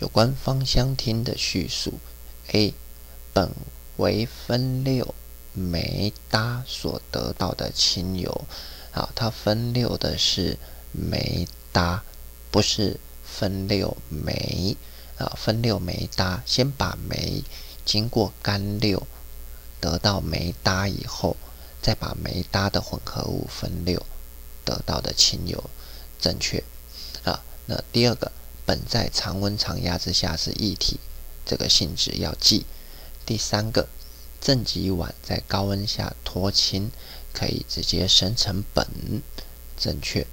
有关芳香烃的叙述：A. 苯为酚六酶搭所得到的清油。好，它分六的是酶搭，不是分六酶。啊，分六酶搭，先把酶经过干六得到酶搭以后，再把酶搭的混合物分六得到的清油，正确。啊，那第二个，苯在常温常压之下是液体，这个性质要记。第三个，正极烷在高温下脱氢，可以直接生成苯，正确。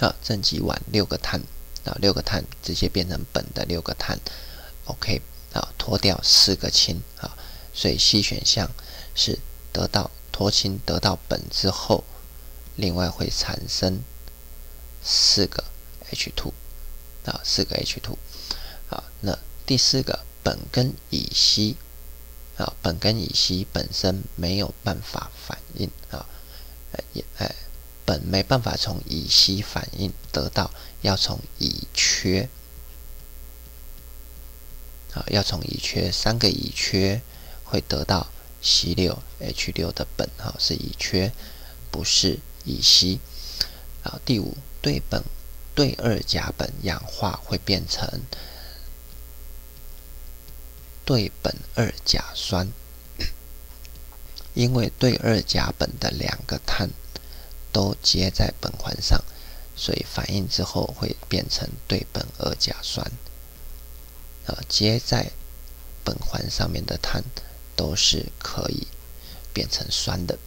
啊，正极烷六个碳。啊，六个碳直接变成苯的六个碳，OK，啊，脱掉四个氢，啊，所以 C 选项是得到脱氢得到苯之后，另外会产生四个 H2，啊，四个 H two，啊，那第四个苯跟乙烯，啊，苯跟乙烯本身没有办法反应，啊，也哎。苯没办法从乙烯反应得到，要从乙炔，啊，要从乙炔三个乙炔会得到 C 六 H 六的苯，哈，是乙炔，不是乙烯。啊，第五对苯对二甲苯氧化会变成对苯二甲酸，因为对二甲苯的两个碳。都接在苯环上，所以反应之后会变成对苯二甲酸。啊，接在苯环上面的碳都是可以变成酸的。